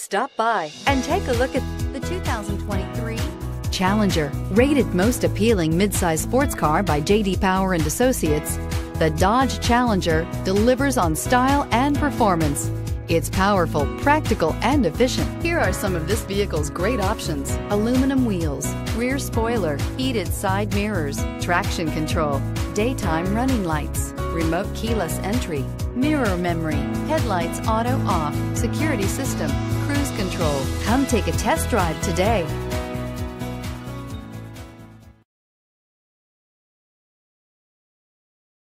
Stop by and take a look at the 2023 Challenger. Rated most appealing midsize sports car by J.D. Power and Associates, the Dodge Challenger delivers on style and performance. It's powerful, practical, and efficient. Here are some of this vehicle's great options. Aluminum wheels, rear spoiler, heated side mirrors, traction control, daytime running lights, remote keyless entry, mirror memory, headlights auto off, security system, cruise control. Come take a test drive today.